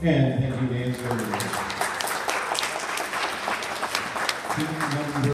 And thank you, Dan.